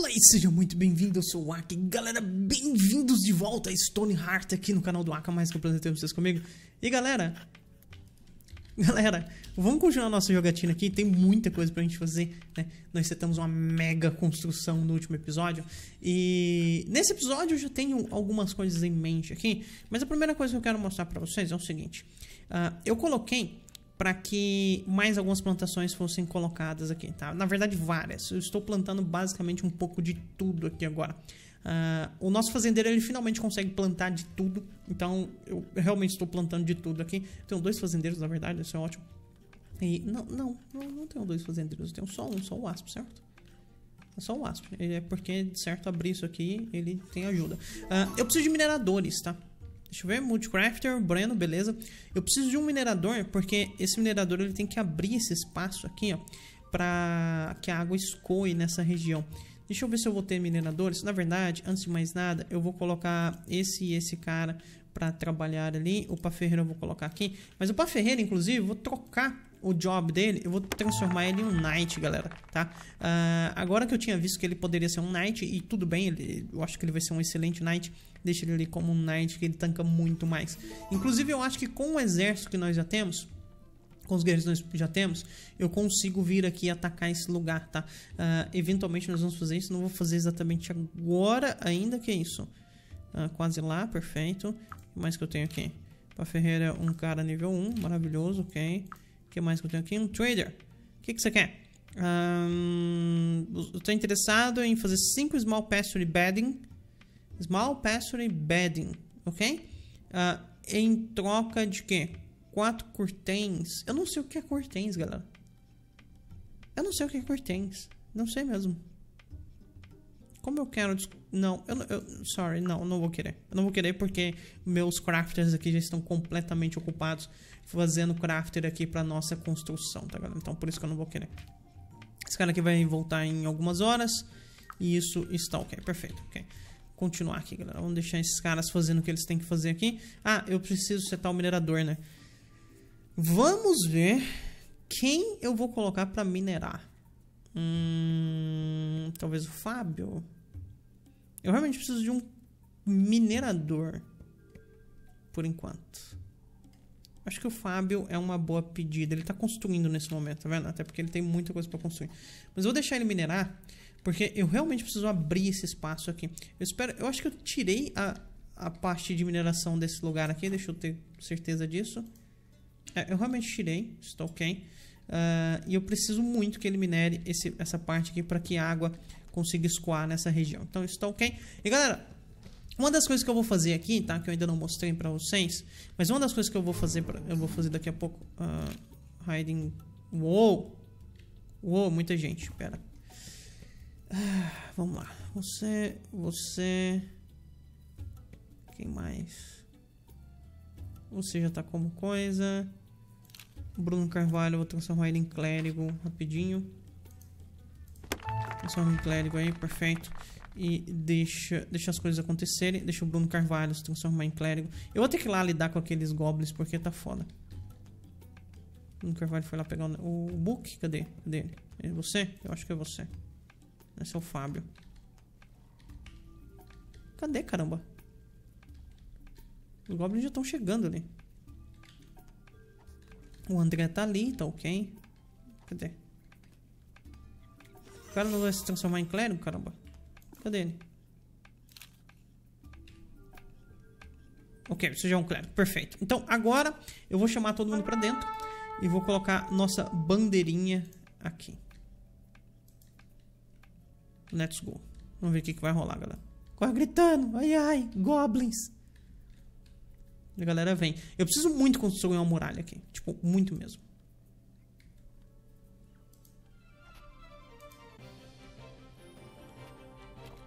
Olá e seja muito bem-vindo, eu sou o Aka. Galera, bem-vindos de volta a Stone Heart aqui no canal do Aka, mais que eu prazer ter vocês comigo. E galera, galera, vamos continuar nossa jogatina aqui, tem muita coisa pra gente fazer, né? Nós setamos uma mega construção no último episódio e nesse episódio eu já tenho algumas coisas em mente aqui, mas a primeira coisa que eu quero mostrar pra vocês é o seguinte. Uh, eu coloquei para que mais algumas plantações fossem colocadas aqui, tá? Na verdade, várias. Eu estou plantando basicamente um pouco de tudo aqui agora. Uh, o nosso fazendeiro, ele finalmente consegue plantar de tudo. Então, eu realmente estou plantando de tudo aqui. Tenho dois fazendeiros, na verdade, isso é ótimo. E, não, não, não, tenho dois fazendeiros. Tenho só um, só o Asp, certo? É só o Asp. É porque, certo, abrir isso aqui, ele tem ajuda. Uh, eu preciso de mineradores, tá? Deixa eu ver, Multicrafter, Breno, beleza. Eu preciso de um minerador, porque esse minerador ele tem que abrir esse espaço aqui, ó, para que a água escoe nessa região. Deixa eu ver se eu vou ter mineradores. Na verdade, antes de mais nada, eu vou colocar esse e esse cara para trabalhar ali. O Pá Ferreira eu vou colocar aqui. Mas o Pá Ferreira, inclusive, eu vou trocar o job dele, eu vou transformar ele em um Knight, galera, tá? Uh, agora que eu tinha visto que ele poderia ser um Knight, e tudo bem, ele, eu acho que ele vai ser um excelente Knight, deixa ele ali como um Knight, que ele tanca muito mais. Inclusive, eu acho que com o exército que nós já temos, com os guerreiros que nós já temos, eu consigo vir aqui e atacar esse lugar, tá? Uh, eventualmente nós vamos fazer isso, não vou fazer exatamente agora ainda, que é isso. Uh, quase lá, perfeito. O que mais que eu tenho aqui? Para Ferreira, um cara nível 1, maravilhoso, ok. O que mais que eu tenho aqui? Um trader. O que, que você quer? Um, eu estou interessado em fazer 5 small pasture bedding. Small pasture bedding, ok? Uh, em troca de quê? 4 curtens. Eu não sei o que é curtens, galera. Eu não sei o que é curtens. Não sei mesmo. Como eu quero... Não, eu, eu... Sorry, não, não vou querer. Eu não vou querer porque meus crafters aqui já estão completamente ocupados fazendo crafter aqui pra nossa construção, tá galera? Então por isso que eu não vou querer. Esse cara aqui vai voltar em algumas horas. E isso está ok, perfeito, ok. Continuar aqui, galera. Vamos deixar esses caras fazendo o que eles têm que fazer aqui. Ah, eu preciso setar o minerador, né? Vamos ver quem eu vou colocar pra minerar. Hum, talvez o Fábio. Eu realmente preciso de um minerador. Por enquanto. Acho que o Fábio é uma boa pedida. Ele tá construindo nesse momento, tá vendo? Até porque ele tem muita coisa para construir. Mas eu vou deixar ele minerar, porque eu realmente preciso abrir esse espaço aqui. Eu espero... Eu acho que eu tirei a, a parte de mineração desse lugar aqui. Deixa eu ter certeza disso. É, eu realmente tirei. Está ok. Uh, e eu preciso muito que ele minere esse, essa parte aqui para que a água consiga escoar nessa região. Então, está ok. E galera, uma das coisas que eu vou fazer aqui, tá? Que eu ainda não mostrei pra vocês. Mas uma das coisas que eu vou fazer, pra, eu vou fazer daqui a pouco. Uh, hiding. Uou! Uou, muita gente. Pera. Vamos lá. Você. Você. Quem mais? Você já tá como coisa. Bruno Carvalho, vou transformar ele em clérigo rapidinho. Transforma em clérigo aí, perfeito e deixa, deixa as coisas acontecerem. Deixa o Bruno Carvalho se transformar em clérigo. Eu vou ter que ir lá lidar com aqueles goblins porque tá foda. Bruno Carvalho foi lá pegar o, o book. Cadê? Cadê? É você? Eu acho que é você. Esse é o Fábio. Cadê, caramba? Os goblins já estão chegando ali. O André tá ali, tá ok. Cadê? O cara não vai se transformar em clérigo, caramba. Cadê ele? Ok, você já é um clérigo. Perfeito. Então, agora eu vou chamar todo mundo pra dentro e vou colocar nossa bandeirinha aqui. Let's go. Vamos ver o que, que vai rolar, galera. Corre gritando. Ai, ai. Goblins. A galera vem. Eu preciso muito construir uma muralha aqui. Tipo, muito mesmo.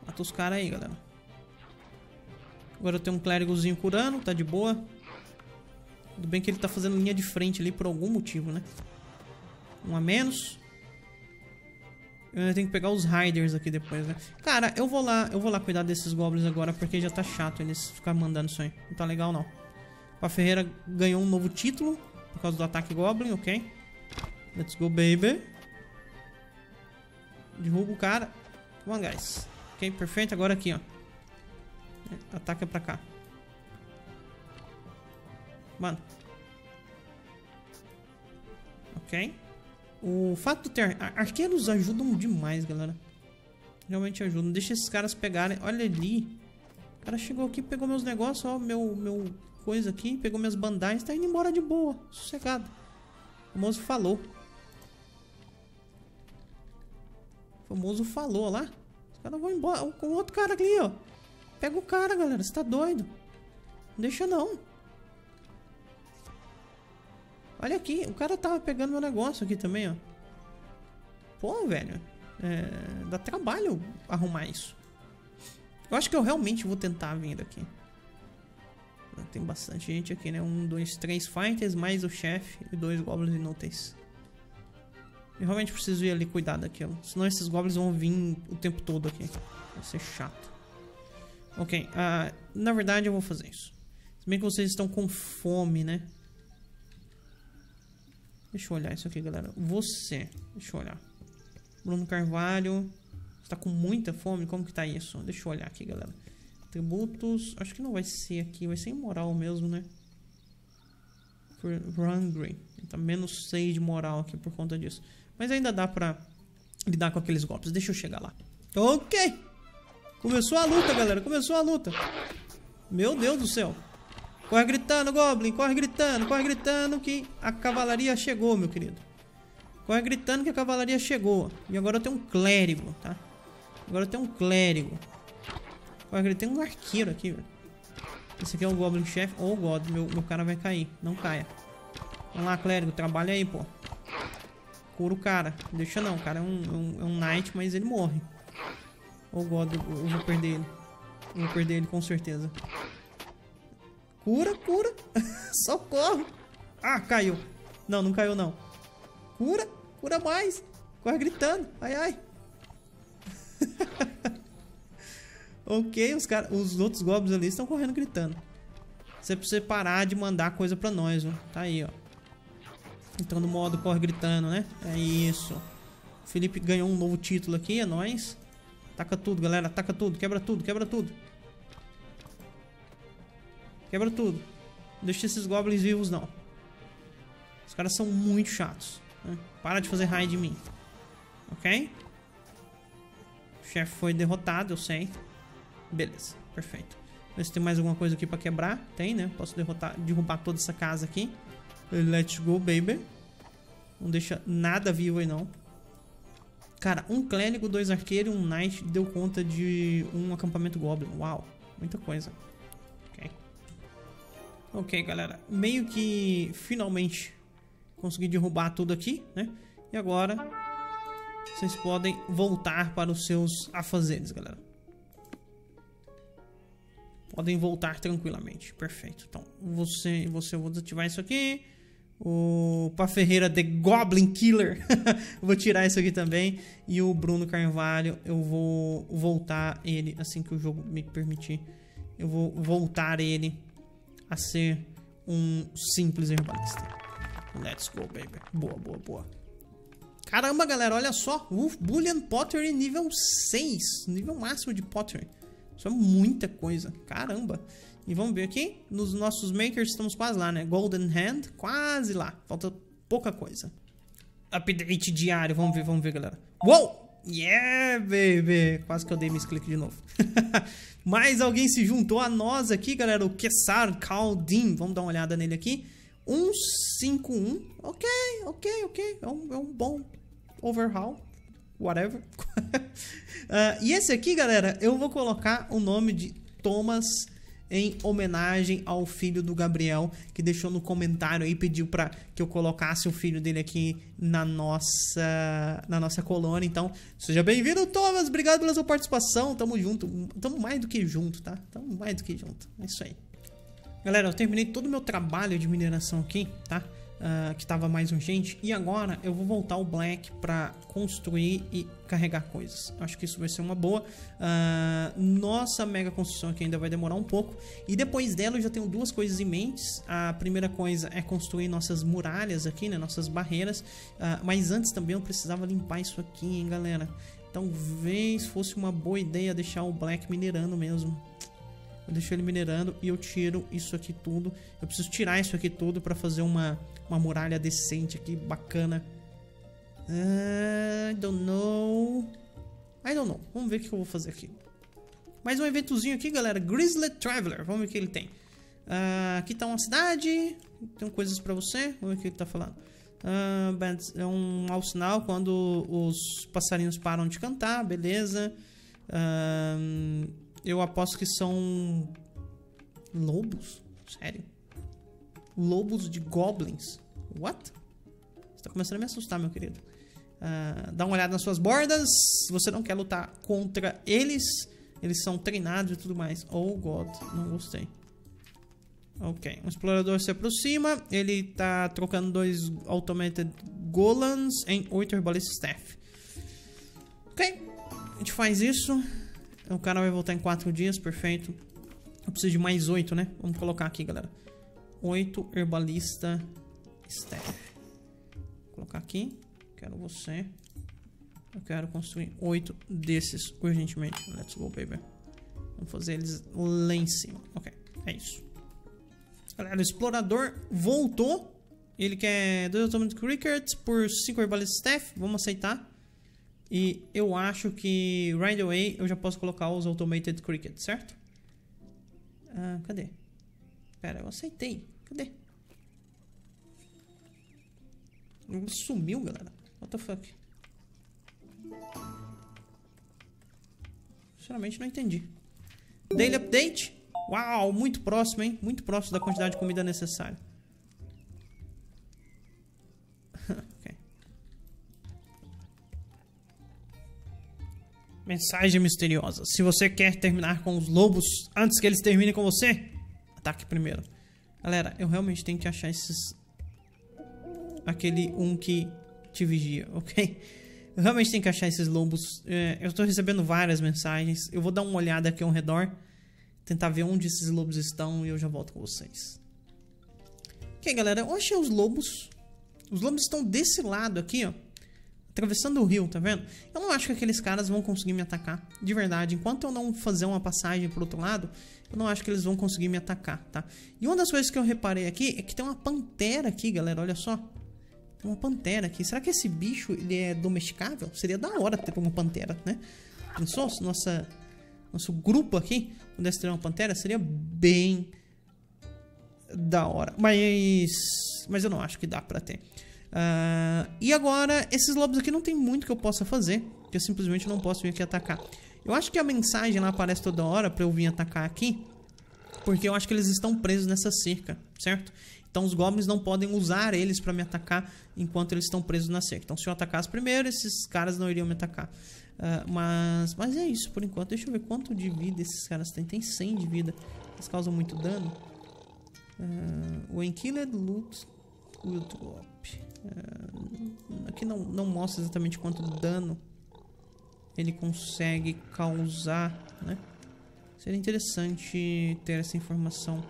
Mata os caras aí, galera. Agora eu tenho um clérigozinho curando, tá de boa. Tudo bem que ele tá fazendo linha de frente ali por algum motivo, né? Um a menos. Eu tenho que pegar os riders aqui depois, né? Cara, eu vou lá, eu vou lá cuidar desses goblins agora porque já tá chato eles ficar mandando isso aí. Não tá legal não. A Ferreira ganhou um novo título por causa do ataque goblin, ok? Let's go, baby. Derruba o cara. Come on, guys. Ok, perfeito. Agora aqui, ó. Ataca pra cá. Mano. Ok. O fato de ter arqueiros ajudam demais, galera. Realmente ajudam. Deixa esses caras pegarem. Olha ali. O cara chegou aqui, pegou meus negócios, ó. Meu, meu coisa aqui. Pegou minhas bandagens. Tá indo embora de boa. Sossegado. O famoso falou. O famoso falou, ó lá. Os caras vão embora. Com o outro cara ali, ó. Pega o cara, galera. Você tá doido. Não deixa não. Olha aqui, o cara tava pegando meu negócio aqui também, ó. Pô, velho. É, dá trabalho arrumar isso. Eu acho que eu realmente vou tentar vir aqui. Tem bastante gente aqui, né? Um, dois, três fighters, mais o chefe e dois goblins inúteis. Eu realmente preciso ir ali cuidar daquilo. Senão esses goblins vão vir o tempo todo aqui. Vai ser chato. Ok, uh, na verdade eu vou fazer isso. Se bem que vocês estão com fome, né? Deixa eu olhar isso aqui, galera. Você. Deixa eu olhar. Bruno Carvalho. Você tá com muita fome? Como que tá isso? Deixa eu olhar aqui, galera. Tributos. Acho que não vai ser aqui. Vai ser em moral mesmo, né? Hungry. Tá menos 6 de moral aqui por conta disso. Mas ainda dá pra lidar com aqueles golpes. Deixa eu chegar lá. Ok. Começou a luta, galera. Começou a luta. Meu Deus do céu. Corre gritando, Goblin. Corre gritando, corre gritando que a cavalaria chegou, meu querido. Corre gritando que a cavalaria chegou. E agora eu tenho um clérigo, tá? Agora eu tenho um clérigo. Corre gritando. Tem um arqueiro aqui, velho. Esse aqui é o Goblin Chef. Oh, God. Meu, meu cara vai cair. Não caia. Vamos lá, clérigo. Trabalha aí, pô. Cura o cara. Deixa não. O cara é um, é um, é um knight, mas ele morre. Oh, God. Eu, eu vou perder ele. Eu vou perder ele com certeza. Cura, cura. Socorro. Ah, caiu. Não, não caiu não. Cura, cura mais. Corre gritando. Ai, ai. ok, os, cara, os outros goblins ali estão correndo gritando. Você precisa parar de mandar coisa pra nós, ó. Tá aí, ó. Então no modo corre gritando, né? É isso. O Felipe ganhou um novo título aqui, é nóis. Taca tudo, galera. Taca tudo, quebra tudo, quebra tudo. Quebra tudo. Não deixa esses goblins vivos, não. Os caras são muito chatos. Né? Para de fazer raid em mim. Ok? O chefe foi derrotado, eu sei. Beleza, perfeito. Ver se tem mais alguma coisa aqui pra quebrar. Tem, né? Posso derrotar, derrubar toda essa casa aqui. Let's go, baby. Não deixa nada vivo aí, não. Cara, um clérigo, dois arqueiros um knight deu conta de um acampamento goblin. Uau, muita coisa. Ok, galera. Meio que finalmente consegui derrubar tudo aqui, né? E agora vocês podem voltar para os seus afazeres, galera. Podem voltar tranquilamente. Perfeito. Então, você, você eu vou desativar isso aqui. O Pá Ferreira The Goblin Killer. vou tirar isso aqui também. E o Bruno Carvalho, eu vou voltar ele assim que o jogo me permitir. Eu vou voltar ele a ser um simples herbalista. Let's go, baby. Boa, boa, boa. Caramba, galera, olha só. Wolf Bullion Pottery nível 6. Nível máximo de Pottery. Isso é muita coisa. Caramba. E vamos ver aqui. Nos nossos makers estamos quase lá, né? Golden Hand, quase lá. Falta pouca coisa. Update diário. Vamos ver, vamos ver, galera. Uou! Yeah, baby! Quase que eu dei misclick de novo. Mais alguém se juntou a nós aqui, galera. O Kessar Kaldin. Vamos dar uma olhada nele aqui. 151. Ok, ok, ok. É um, é um bom overhaul. Whatever. uh, e esse aqui, galera, eu vou colocar o nome de Thomas em homenagem ao filho do Gabriel, que deixou no comentário aí, pediu para que eu colocasse o filho dele aqui na nossa, na nossa colônia. Então, seja bem-vindo, Thomas. Obrigado pela sua participação. Tamo junto. Tamo mais do que junto, tá? Tamo mais do que junto. É isso aí. Galera, eu terminei todo o meu trabalho de mineração aqui, tá? Uh, que estava mais urgente. E agora eu vou voltar ao Black para construir e carregar coisas. Acho que isso vai ser uma boa. Uh, nossa mega construção aqui ainda vai demorar um pouco. E depois dela eu já tenho duas coisas em mente. A primeira coisa é construir nossas muralhas aqui, né? Nossas barreiras. Uh, mas antes também eu precisava limpar isso aqui, hein, galera. Talvez fosse uma boa ideia deixar o Black minerando mesmo. Eu deixo ele minerando e eu tiro isso aqui tudo. Eu preciso tirar isso aqui tudo para fazer uma, uma muralha decente aqui, bacana. Uh, I don't know. I don't know. Vamos ver o que eu vou fazer aqui. Mais um eventozinho aqui, galera. Grizzly Traveler. Vamos ver o que ele tem. Uh, aqui tá uma cidade. Tem coisas pra você. Vamos ver o que ele tá falando. Uh, é um mau sinal quando os passarinhos param de cantar. Beleza. Uh, eu aposto que são lobos. Sério? Lobos de goblins. What? Você tá começando a me assustar, meu querido. Uh, dá uma olhada nas suas bordas. Você não quer lutar contra eles, eles são treinados e tudo mais. Oh, God. Não gostei. Ok. Um explorador se aproxima. Ele tá trocando dois Automated Golans em 8 Herbalist Staff. Ok. A gente faz isso. O cara vai voltar em 4 dias. Perfeito. Eu preciso de mais 8, né? Vamos colocar aqui, galera. 8 Herbalista Staff. Vou colocar aqui. Quero você. Eu quero construir oito desses urgentemente. Let's go, baby. Vamos fazer eles lá em cima. Ok, é isso. Galera, o explorador voltou. Ele quer dois Automatic Crickets por 5 Herbalist Staff. Vamos aceitar. E eu acho que right away eu já posso colocar os Automated Crickets, certo? Ah, cadê? Pera, eu aceitei. Cadê? Sumiu, galera. What the fuck? Sinceramente não entendi. Daily Update. Uau, muito próximo, hein? Muito próximo da quantidade de comida necessária. Mensagem misteriosa. Se você quer terminar com os lobos antes que eles terminem com você, ataque primeiro. Galera, eu realmente tenho que achar esses... Aquele um que te vigia, ok? Eu realmente tenho que achar esses lobos. É, eu estou recebendo várias mensagens. Eu vou dar uma olhada aqui ao redor. Tentar ver onde esses lobos estão e eu já volto com vocês. Ok, galera. Eu achei os lobos. Os lobos estão desse lado aqui, ó. Atravessando o rio, tá vendo? Eu não acho que aqueles caras vão conseguir me atacar. De verdade. Enquanto eu não fazer uma passagem pro outro lado, eu não acho que eles vão conseguir me atacar, tá? E uma das coisas que eu reparei aqui é que tem uma pantera aqui, galera. Olha só. Tem uma pantera aqui. Será que esse bicho ele é domesticável? Seria da hora ter uma pantera, né? Pensou? Nossa, nosso grupo aqui pudesse ter uma pantera, seria bem da hora. Mas, mas eu não acho que dá pra ter. Uh, e agora, esses lobos aqui não tem muito que eu possa fazer. Que eu simplesmente não posso vir aqui atacar. Eu acho que a mensagem lá aparece toda hora pra eu vir atacar aqui. Porque eu acho que eles estão presos nessa cerca, certo? Então os goblins não podem usar eles para me atacar enquanto eles estão presos na cerca. Então se eu atacasse primeiro, esses caras não iriam me atacar. Uh, mas, mas é isso por enquanto. Deixa eu ver quanto de vida esses caras têm. Tem 100 de vida. Eles causam muito dano. Uh, o Enkilled Loot will drop. Uh, aqui não, não mostra exatamente quanto dano ele consegue causar, né? Seria interessante ter essa informação.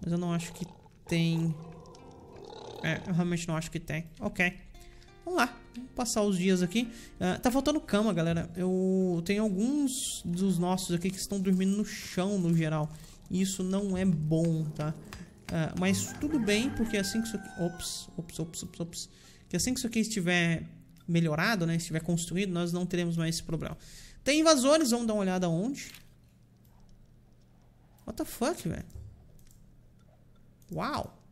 Mas eu não acho que tem... É, eu realmente não acho que tem. Ok. Vamos lá. Vamos passar os dias aqui. Uh, tá faltando cama, galera. Eu tenho alguns dos nossos aqui que estão dormindo no chão, no geral. E isso não é bom, tá? Uh, mas tudo bem, porque assim que isso aqui... Ops, ops, ops, ops, ops. Que assim que isso aqui estiver melhorado, né? Estiver construído, nós não teremos mais esse problema. Tem invasores, vamos dar uma olhada onde. What the fuck, velho? Uau!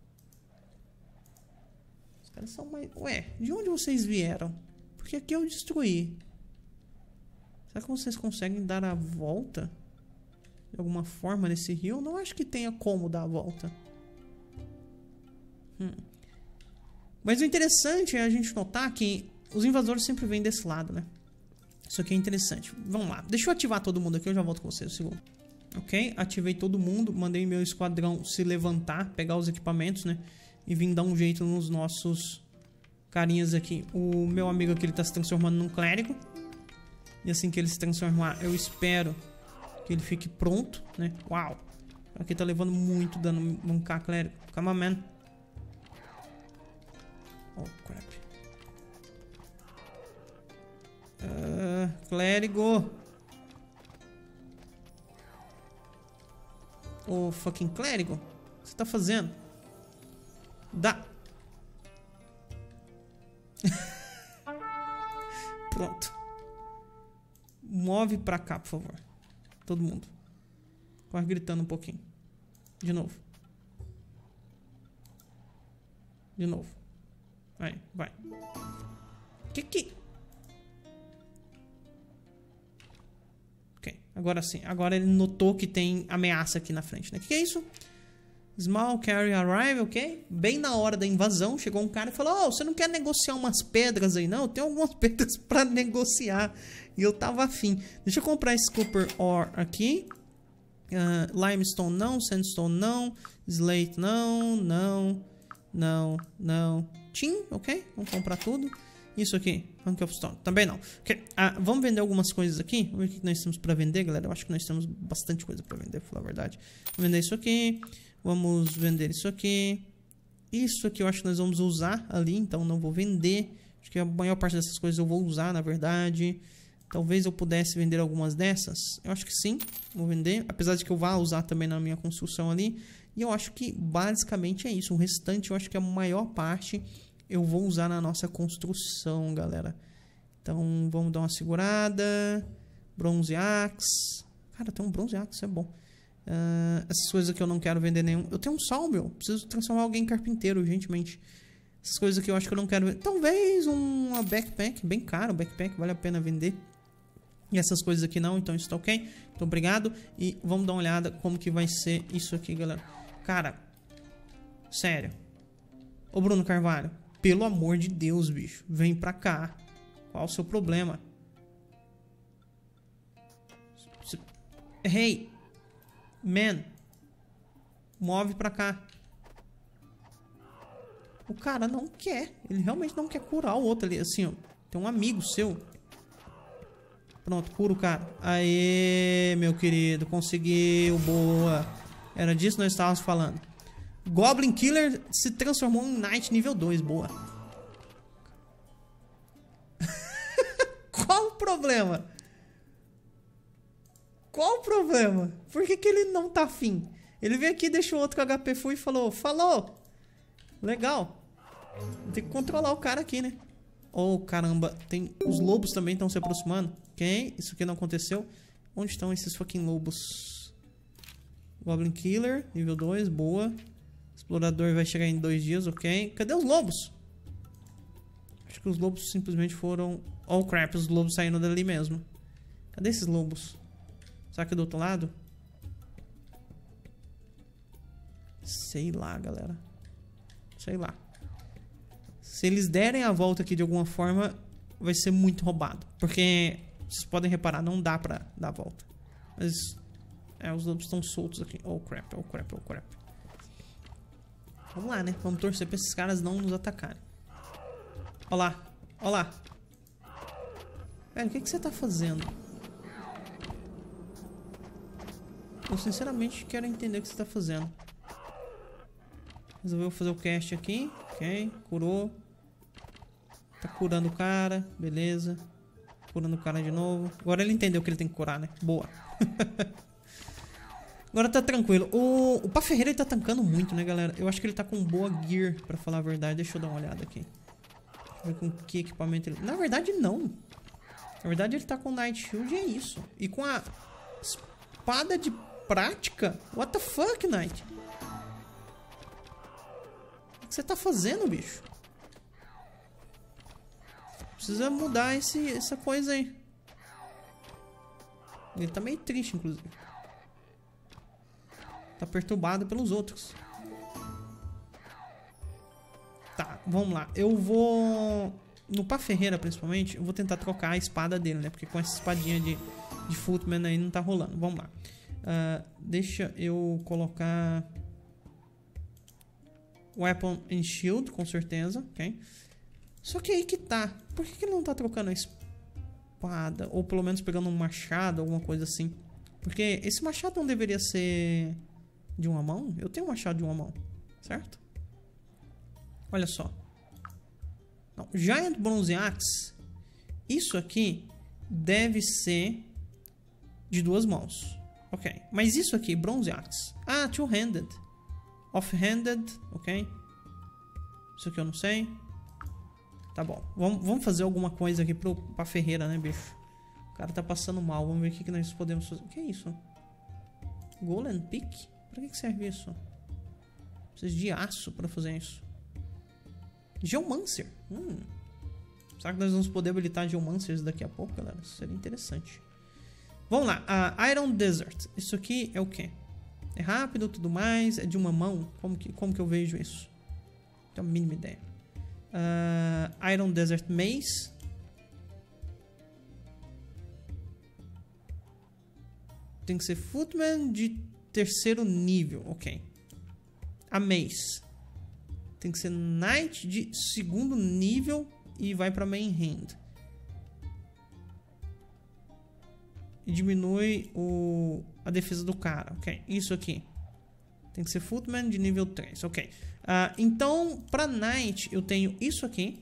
Os caras são mais... Ué, de onde vocês vieram? Porque aqui eu destruí. Será que vocês conseguem dar a volta? De alguma forma nesse rio? Não acho que tenha como dar a volta. Mas o interessante é a gente notar que os invasores sempre vêm desse lado, né? Isso aqui é interessante. Vamos lá. Deixa eu ativar todo mundo aqui, eu já volto com vocês um segundo. Ok, ativei todo mundo, mandei meu esquadrão se levantar, pegar os equipamentos, né? E vim dar um jeito nos nossos carinhas aqui. O meu amigo aqui, ele tá se transformando num clérigo. E assim que ele se transformar, eu espero que ele fique pronto, né? Uau! Aqui tá levando muito dano, mancar clérigo. Come on, man. Oh, crap. Uh, clérigo. Ô, oh, fucking clérigo. O que você tá fazendo? Dá. Pronto. Move pra cá, por favor. Todo mundo. Corre gritando um pouquinho. De novo. De novo. Aí, vai. Que que... Ok, agora sim. Agora ele notou que tem ameaça aqui na frente, né? Que que é isso? Small carry arrive, ok? Bem na hora da invasão, chegou um cara e falou: Oh, você não quer negociar umas pedras aí, não? Tem algumas pedras para negociar. E eu tava afim. Deixa eu comprar esse Cooper Ore aqui. Uh, limestone não, Sandstone não, Slate não, não, não, não. Tim, ok? Vamos comprar tudo. Isso aqui, Hunk of Stone, também não. Okay. Ah, vamos vender algumas coisas aqui. Vamos ver o que nós temos para vender, galera. Eu acho que nós temos bastante coisa para vender, pra falar a verdade. Vou vender isso aqui. Vamos vender isso aqui. Isso aqui eu acho que nós vamos usar ali, então não vou vender. Acho que a maior parte dessas coisas eu vou usar, na verdade. Talvez eu pudesse vender algumas dessas. Eu acho que sim, vou vender. Apesar de que eu vá usar também na minha construção ali. E eu acho que basicamente é isso. O restante eu acho que a maior parte eu vou usar na nossa construção, galera. Então vamos dar uma segurada. Bronze Axe. Cara, tem um Bronze Axe, é bom. Uh, essas coisas que eu não quero vender nenhum. Eu tenho um sal, meu. Preciso transformar alguém em carpinteiro, urgentemente. Essas coisas que eu acho que eu não quero vender. Talvez uma backpack, bem caro, backpack, vale a pena vender. E essas coisas aqui não, então isso tá ok. Então obrigado. E vamos dar uma olhada como que vai ser isso aqui, galera. Cara, sério. Ô Bruno Carvalho, pelo amor de Deus, bicho. Vem pra cá. Qual o seu problema? Hey, Man, move pra cá. O cara não quer. Ele realmente não quer curar o outro ali. Assim, ó. Tem um amigo seu. Pronto, cura o cara. Aê, meu querido. Conseguiu. Boa. Era disso que nós estávamos falando. Goblin Killer se transformou em Knight nível 2. Boa. Qual o problema? Qual o problema? Por que, que ele não tá afim? Ele veio aqui, deixou outro com HP full e falou: Falou! Legal. Tem que controlar o cara aqui, né? Oh, caramba. Tem... Os lobos também estão se aproximando. Ok, isso aqui não aconteceu. Onde estão esses fucking lobos? Goblin Killer, nível 2, boa. Explorador vai chegar em dois dias, ok. Cadê os lobos? Acho que os lobos simplesmente foram... Oh crap, os lobos saíram dali mesmo. Cadê esses lobos? Será que é do outro lado? Sei lá, galera. Sei lá. Se eles derem a volta aqui de alguma forma, vai ser muito roubado. Porque, vocês podem reparar, não dá pra dar a volta. Mas, é, os lobos estão soltos aqui. Oh, crap, oh, crap, oh, crap. Vamos lá, né? Vamos torcer pra esses caras não nos atacarem. Olha lá, olha lá. Velho, o que, que você tá fazendo? Eu sinceramente quero entender o que você está fazendo. Resolveu fazer o cast aqui. Ok, curou. Tá curando o cara, beleza. Curando o cara de novo. Agora ele entendeu que ele tem que curar, né? Boa. Agora tá tranquilo. O, o Pá Ferreira ele tá tancando muito, né, galera? Eu acho que ele tá com boa gear, pra falar a verdade. Deixa eu dar uma olhada aqui. Deixa eu ver com que equipamento ele... Na verdade, não. Na verdade, ele tá com Night Shield e é isso. E com a espada de prática? What the fuck, Knight? O que você tá fazendo, bicho? Precisa mudar esse, essa coisa aí. Ele tá meio triste, inclusive. Tá perturbado pelos outros. Tá, vamos lá. Eu vou... No Pá Ferreira, principalmente, eu vou tentar trocar a espada dele, né? Porque com essa espadinha de, de Footman aí não tá rolando. Vamos lá. Uh, deixa eu colocar Weapon and Shield, com certeza, ok? Só que aí que tá. Por que, que ele não tá trocando a espada? Ou pelo menos pegando um machado, alguma coisa assim. Porque esse machado não deveria ser de uma mão? Eu tenho um machado de uma mão, certo? Olha só. Não, Giant Bronze Axe. Isso aqui deve ser de duas mãos. Ok. Mas isso aqui, Bronze Axe. Ah, two-handed. Off-handed, ok. Isso aqui eu não sei. Tá bom. Vamos, fazer alguma coisa aqui pro, pra ferreira, né, bicho? O cara tá passando mal. Vamos ver o que, que nós podemos fazer. O que é isso? Golden Pick? Pra que, serve isso? Precisa de aço pra fazer isso. Geomancer. Hum. Será que nós vamos poder habilitar Geomancers daqui a pouco, galera? Isso seria interessante. Vamos lá. Uh, Iron Desert. Isso aqui é o quê? É rápido, tudo mais? É de uma mão? Como que, como que eu vejo isso? Não tenho a mínima ideia. Uh, Iron Desert Maze. Tem que ser Footman de terceiro nível. Ok. A Maze. Tem que ser Knight de segundo nível e vai para main hand. E diminui o, a defesa do cara. Ok. Isso aqui. Tem que ser Footman de nível 3. Ok. Uh, então, pra Knight, eu tenho isso aqui.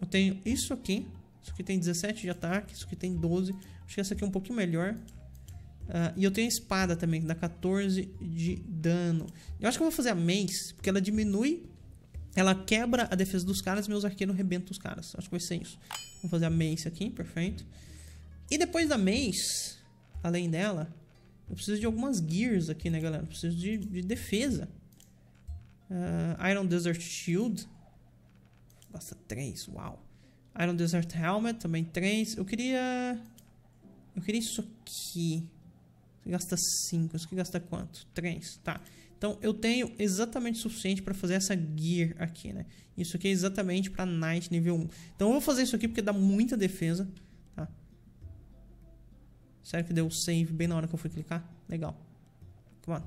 Eu tenho isso aqui. Isso aqui tem 17 de ataque. Isso aqui tem 12. Acho que essa aqui é um pouquinho melhor. Uh, e eu tenho a espada também, que dá 14 de dano. Eu acho que eu vou fazer a Mace, porque ela diminui. Ela quebra a defesa dos caras e meus arqueiros rebentam os caras. Acho que vai ser isso. Vou fazer a Mace aqui, perfeito. E depois da Mace, além dela, eu preciso de algumas gears aqui, né, galera? Eu preciso de, de defesa. Uh, Iron Desert Shield. Basta 3, uau. Iron Desert Helmet, também 3. Eu queria... Eu queria isso aqui. Gasta 5. Isso aqui gasta quanto? 3, tá. Então, eu tenho exatamente o suficiente para fazer essa gear aqui, né? Isso aqui é exatamente para Knight nível 1. Então, eu vou fazer isso aqui porque dá muita defesa, tá? Sério que deu save bem na hora que eu fui clicar? Legal. Come on.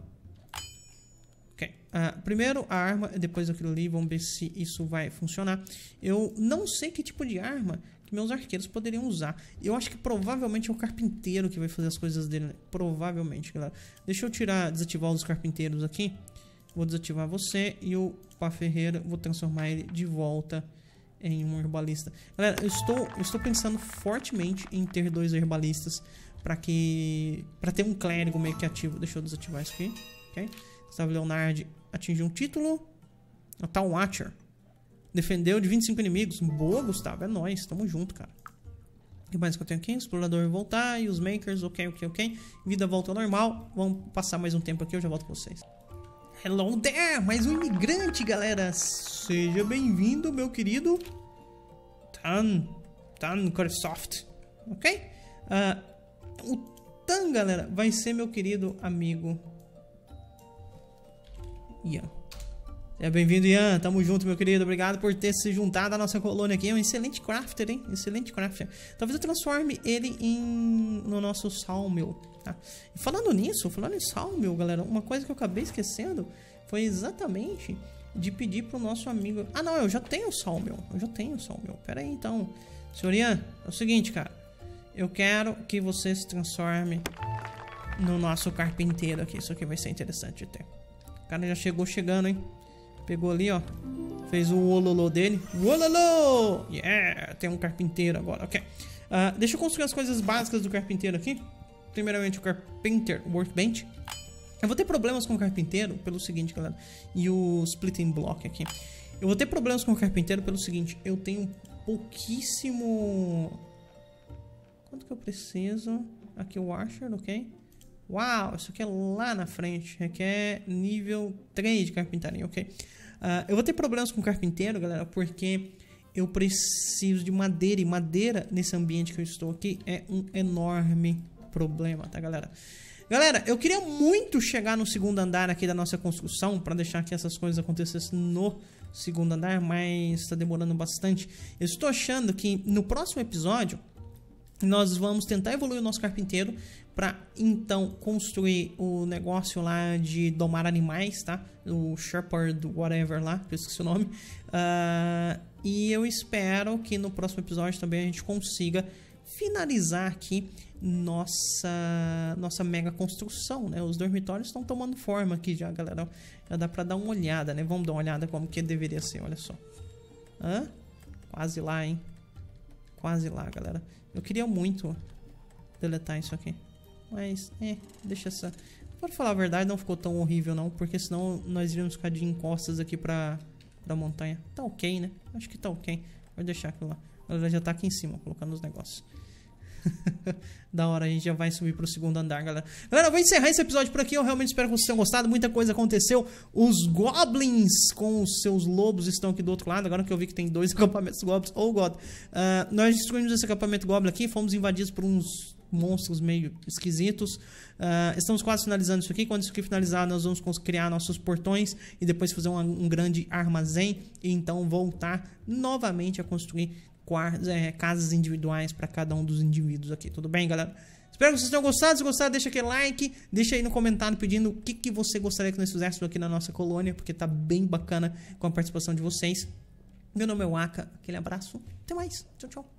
Ok. Uh, primeiro a arma, depois aquilo ali. Vamos ver se isso vai funcionar. Eu não sei que tipo de arma que meus arqueiros poderiam usar. Eu acho que provavelmente é o carpinteiro que vai fazer as coisas dele. Né? Provavelmente, galera. Deixa eu tirar, desativar os carpinteiros aqui. Vou desativar você e o Pá Ferreira. Vou transformar ele de volta em um herbalista. Galera, eu estou, eu estou pensando fortemente em ter dois herbalistas para que para ter um clérigo meio que ativo. Deixa eu desativar isso aqui, ok? Gustavo Leonardi atingiu um título. O tal Watcher. Defendeu de 25 inimigos. Boa, Gustavo. É nóis. Tamo junto, cara. O que mais que eu tenho aqui? Explorador voltar e os makers. Ok, ok, ok. Vida volta ao normal. Vamos passar mais um tempo aqui. Eu já volto com vocês. Hello there! Mais um imigrante, galera. Seja bem-vindo, meu querido Tan. Tan Corsoft. Ok? Uh, o Tan, galera, vai ser meu querido amigo Ian. Seja bem-vindo, Ian. Tamo junto, meu querido. Obrigado por ter se juntado à nossa colônia aqui. É um excelente crafter, hein? Excelente crafter. Talvez eu transforme ele em... no nosso sawmill, tá? E falando nisso, falando em sawmill, galera, uma coisa que eu acabei esquecendo foi exatamente de pedir pro nosso amigo... Ah, não, eu já tenho sawmill. Eu já tenho sawmill. Pera aí, então. Senhor Ian, é o seguinte, cara. Eu quero que você se transforme no nosso carpinteiro aqui. Isso aqui vai ser interessante de ter. O cara já chegou chegando, hein? Pegou ali, ó. Fez o ololô dele. Ololô! Yeah! Tem um carpinteiro agora, ok. Uh, deixa eu construir as coisas básicas do carpinteiro aqui. Primeiramente o Carpenter Workbench. Eu vou ter problemas com o carpinteiro pelo seguinte, galera. E o Splitting Block aqui. Eu vou ter problemas com o carpinteiro pelo seguinte. Eu tenho pouquíssimo... Quanto que eu preciso? Aqui o Washer, ok? Uau, isso aqui é lá na frente. Requer nível 3 de carpintaria, ok? Uh, eu vou ter problemas com carpinteiro, galera, porque eu preciso de madeira. E madeira, nesse ambiente que eu estou aqui, é um enorme problema, tá, galera? Galera, eu queria muito chegar no segundo andar aqui da nossa construção para deixar que essas coisas acontecessem no segundo andar, mas está demorando bastante. Eu estou achando que no próximo episódio nós vamos tentar evoluir o nosso carpinteiro para então construir o negócio lá de domar animais, tá? O Shepherd, whatever lá, eu esqueci o nome. Uh, e eu espero que no próximo episódio também a gente consiga finalizar aqui nossa nossa mega construção, né? Os dormitórios estão tomando forma aqui já, galera. Já dá para dar uma olhada, né? Vamos dar uma olhada como que deveria ser, olha só. Hã? Quase lá, hein? quase lá, galera. Eu queria muito deletar isso aqui. Mas, é, deixa essa... Pode falar a verdade, não ficou tão horrível não, porque senão nós iríamos ficar de encostas aqui pra, pra montanha. Tá ok, né? Acho que tá ok. Vou deixar aquilo lá. Ela já tá aqui em cima, colocando os negócios. da hora, a gente já vai subir pro segundo andar, galera. Galera, eu vou encerrar esse episódio por aqui. Eu realmente espero que vocês tenham gostado. Muita coisa aconteceu. Os goblins com os seus lobos estão aqui do outro lado. Agora que eu vi que tem dois acampamentos goblins. Oh, God. Uh, nós destruímos esse acampamento goblin aqui. Fomos invadidos por uns monstros meio esquisitos. Uh, estamos quase finalizando isso aqui. Quando isso aqui finalizar, nós vamos criar nossos portões e depois fazer um, um grande armazém e então voltar novamente a construir é, casas individuais para cada um dos indivíduos aqui. Tudo bem, galera? Espero que vocês tenham gostado. Se gostaram, deixa aquele like. Deixa aí no comentário pedindo o que, que você gostaria que nós fizéssemos aqui na nossa colônia, porque tá bem bacana com a participação de vocês. Meu nome é Waka. Aquele abraço. Até mais. Tchau, tchau.